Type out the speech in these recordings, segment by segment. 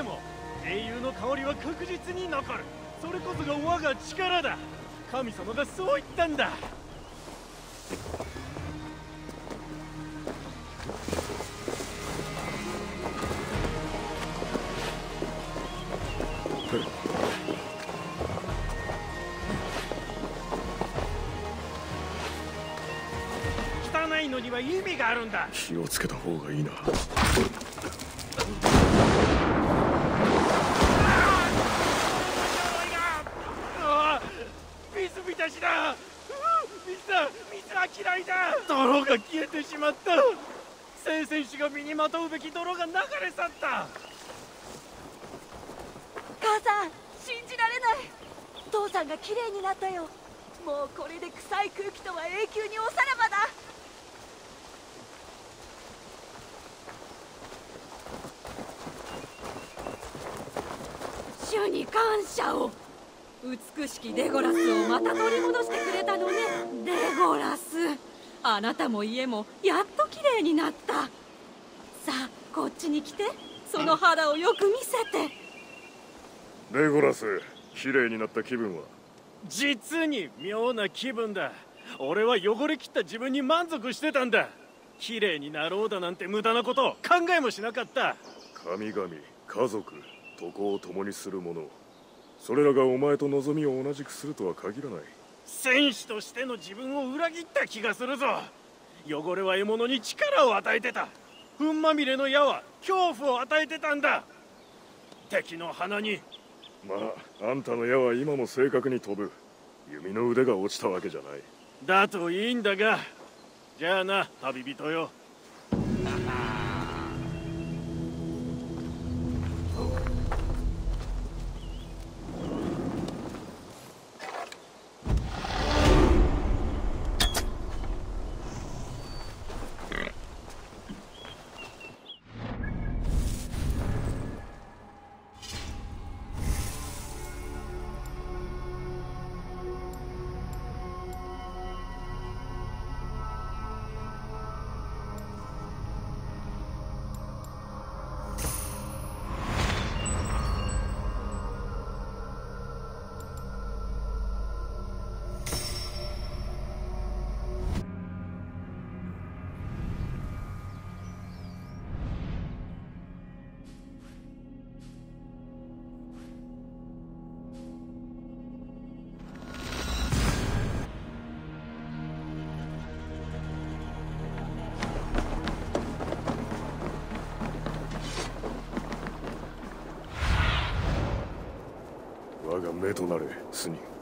ても英雄の香りは確実に残る。それこそが我が力だ。神様がそう言ったんだ。汚いのには意味があるんだ。気をつけた方がいいなああ水浸しだ水だ水は嫌いだ。泥が消えてしまった。聖戦士が身にまとうべき泥が流れ去った。母さん信じられない。父さんが綺麗になったよ。もうこれで臭い空気とは永久におさらばだ。主に感謝を美しきデゴラスをまた取り戻してくれたのね。デゴラス。あなたも家もやっと綺麗になった。さあこっちに来て。その肌をよく見せて。レゴラス綺麗になった気分は？実に妙な気分だ。俺は汚れ切った自分に満足してたんだ。綺麗になろうだなんて無駄なことを考えもしなかった。神々家族渡航を共にする者それらがお前と望みを同じくするとは限らない。戦士としての自分を裏切った気がするぞ。汚れは獲物に力を与えてた。糞まみれの矢は恐怖を与えてたんだ。敵の鼻に。まああんたの矢は今も正確に飛ぶ。弓の腕が落ちたわけじゃない。だといいんだが。じゃあな旅人よ目となれスニー。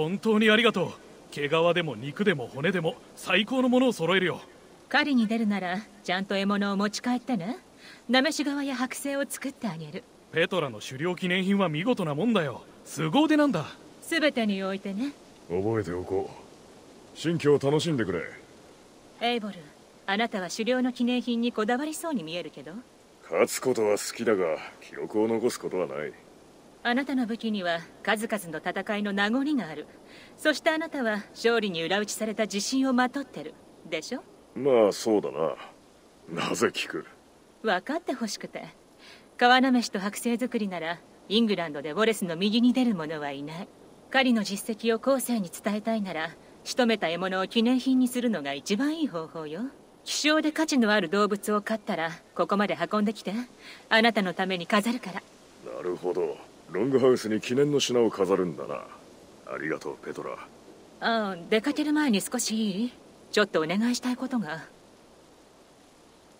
本当にありがとう。毛皮でも肉でも骨でも最高のものを揃えるよ。狩りに出るならちゃんと獲物を持ち帰ってね。なめし側や剥製を作ってあげる。ペトラの狩猟記念品は見事なもんだよ。凄腕なんだ。全てにおいてね。覚えておこう。新居を楽しんでくれ。エイボルあなたは狩猟の記念品にこだわりそうに見えるけど。勝つことは好きだが記録を残すことはない。あなたの武器には数々の戦いの名残があるそしてあなたは勝利に裏打ちされた自信をまとってる。でしょ？まあそうだな。なぜ聞く？分かってほしくて。川なめしと剥製作りならイングランドでウォレスの右に出る者はいない。狩りの実績を後世に伝えたいなら仕留めた獲物を記念品にするのが一番いい方法よ。希少で価値のある動物を飼ったらここまで運んできて。あなたのために飾るから。なるほど。ロングハウスに記念の品を飾るんだなありがとうペトラ。ああ出かける前に少しいい？ちょっとお願いしたいことが。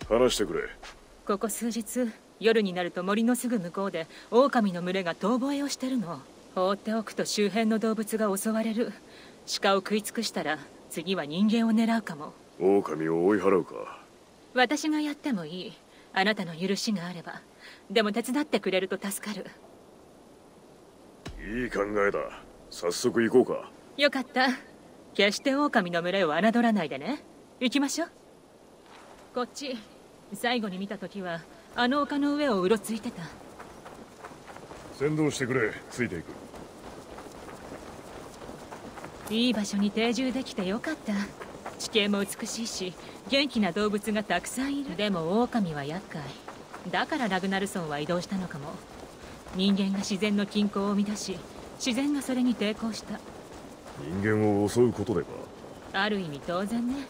話してくれ。ここ数日夜になると森のすぐ向こうで狼の群れが遠吠えをしてるの。放っておくと周辺の動物が襲われる。鹿を食い尽くしたら次は人間を狙うかも。狼を追い払うか。私がやってもいい。あなたの許しがあれば。でも手伝ってくれると助かる。いい考えだ早速行こうか。よかった。決して狼の群れを侮らないでね。行きましょう。こっち。最後に見た時はあの丘の上をうろついてた。先導してくれ。ついていく。いい場所に定住できてよかった。地形も美しいし元気な動物がたくさんいる。でも狼は厄介。だからラグナルソンは移動したのかも。人間が自然の均衡を乱し自然がそれに抵抗した。人間を襲うことでか。ある意味当然ね。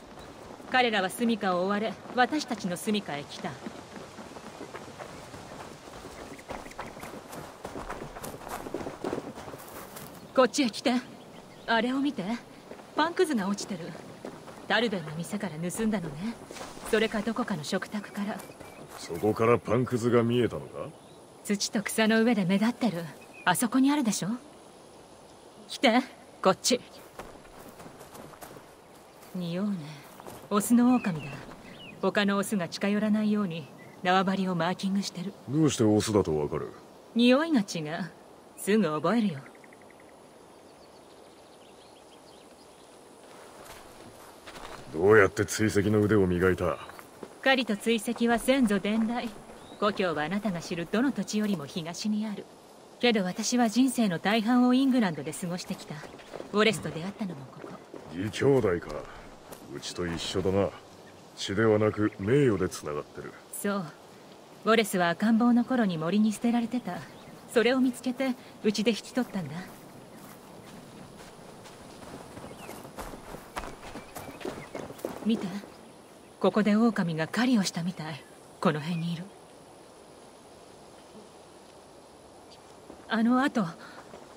彼らは住処を追われ私たちの住処へ来た。こっちへ来て。あれを見て。パンくずが落ちてる。ダルベンの店から盗んだのね。それかどこかの食卓から。そこからパンくずが見えたのか？土と草の上で目立ってる。あそこにあるでしょ？来てこっち。匂うね。オスの狼だ。他のオスが近寄らないように縄張りをマーキングしてる。どうしてオスだとわかる？匂いが違う。すぐ覚えるよ。どうやって追跡の腕を磨いた？狩りと追跡は先祖伝来。故郷はあなたが知るどの土地よりも東にあるけど私は人生の大半をイングランドで過ごしてきた。ウォレスと出会ったのもここ。義兄弟か。うちと一緒だな。血ではなく名誉でつながってる。そう。ウォレスは赤ん坊の頃に森に捨てられてた。それを見つけてうちで引き取ったんだ。見てここで狼が狩りをしたみたい。この辺にいるあの後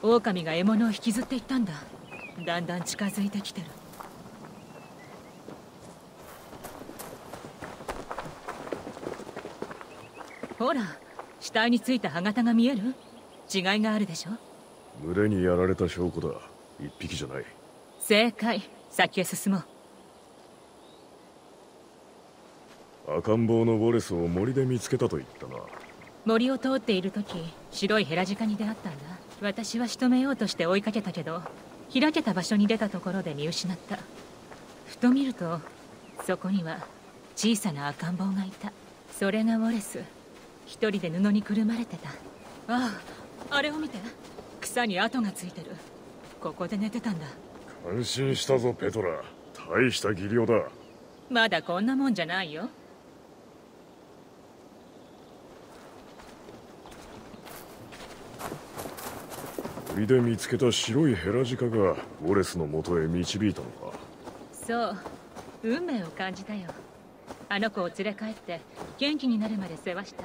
狼が獲物を引きずっていったんだ。だんだん近づいてきてる。ほら死体についた歯型が見える？違いがあるでしょ？群れにやられた証拠だ。一匹じゃない。正解。先へ進もう。赤ん坊のウォレスを森で見つけたと言ったな森を通っている時白いヘラジカに出会ったんだ。私は仕留めようとして追いかけたけど開けた場所に出たところで見失った。ふと見るとそこには小さな赤ん坊がいた。それがウォレス。一人で布にくるまれてた。あああれを見て。草に跡がついてる。ここで寝てたんだ。感心したぞペトラ。大した技量だ。まだこんなもんじゃないよ森で見つけた白いヘラジカがウォレスの元へ導いたのか。そう運命を感じたよ。あの子を連れ帰って元気になるまで世話した。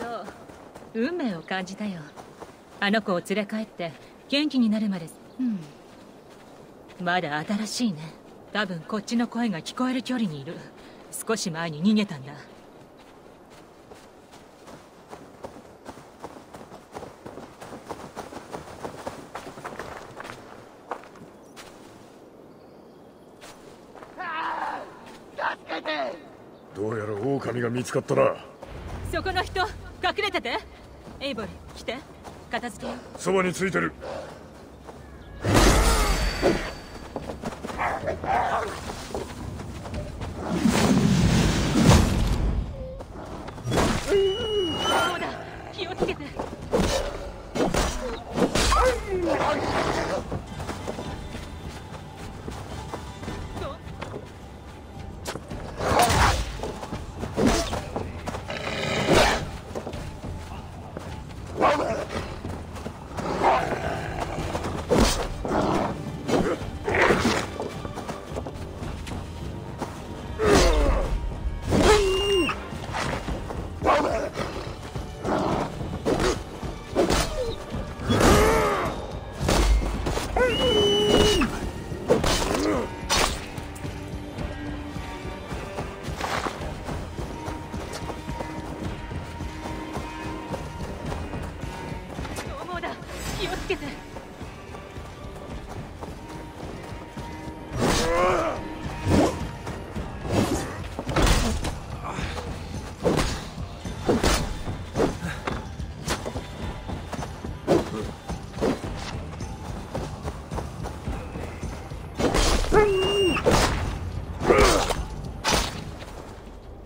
そう運命を感じたよ。あの子を連れ帰って元気になるまで。うん。まだ新しいね。多分こっちの声が聞こえる距離にいる。少し前に逃げたんだ。どうやら狼が見つかったな。そこの人隠れてて。エイボル来て。片付けよう。そばについてる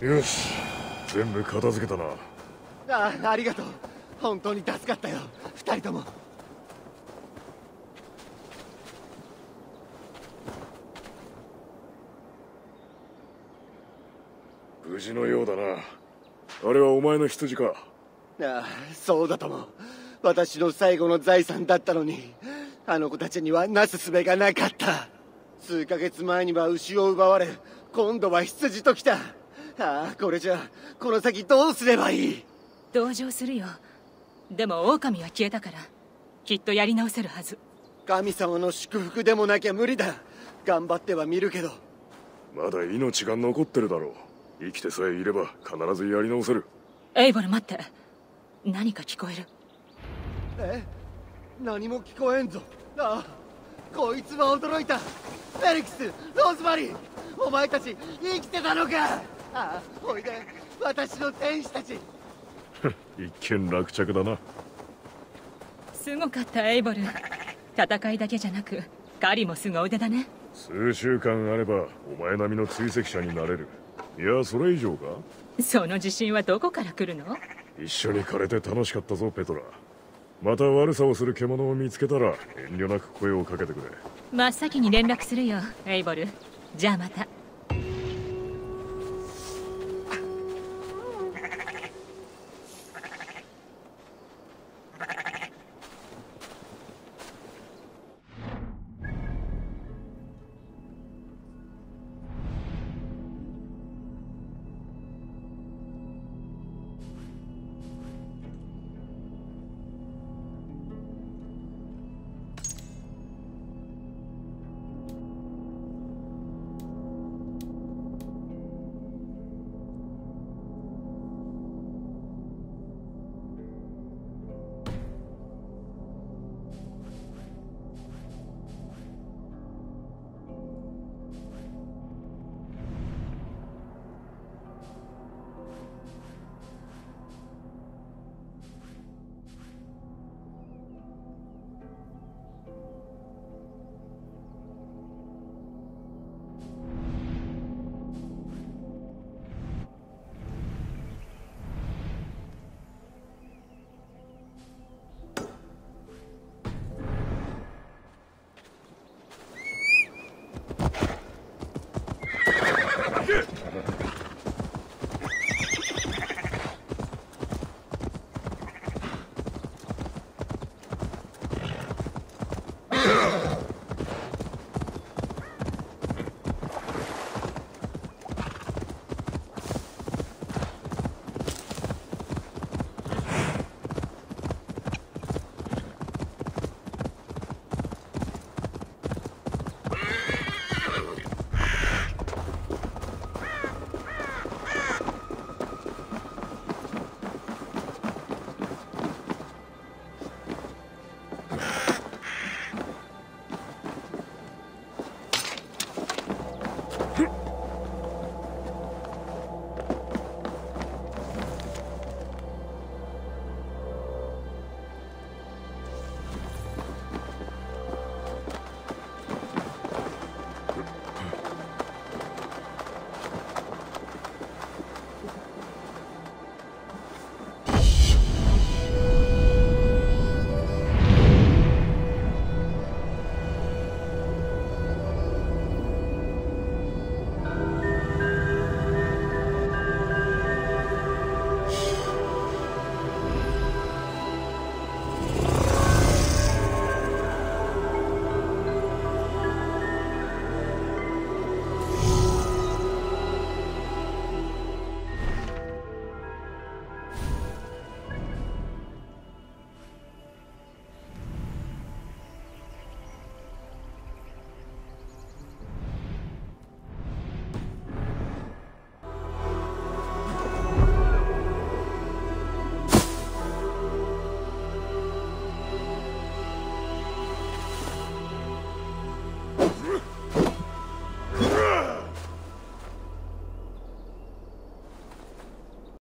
よし。全部片付けたな。あありがとう。本当に助かったよ。二人とも。無事のようだな。あれはお前の羊か。ああそうだとも。私の最後の財産だったのに。あの子たちにはなすすべがなかった。数ヶ月前には牛を奪われ今度は羊と来たああこれじゃこの先どうすればいい？同情するよ。でも狼は消えたからきっとやり直せるはず。神様の祝福でもなきゃ無理だ。頑張ってはみるけど。まだ命が残ってるだろう。生きてさえいれば必ずやり直せる。エイボル待って。何か聞こえる。え？何も聞こえんぞ。ああこいつは驚いた。フェリックスローズマリーお前たち生きてたのかああおいで。私の天使たち。一見落着だな。すごかったエイボル。戦いだけじゃなく狩りも凄腕だね。数週間あればお前並みの追跡者になれる。いやそれ以上か？その自信はどこから来るの？一緒に枯れて楽しかったぞペトラ。また悪さをする獣を見つけたら遠慮なく声をかけてくれ。真っ先に連絡するよエイボル。じゃあまた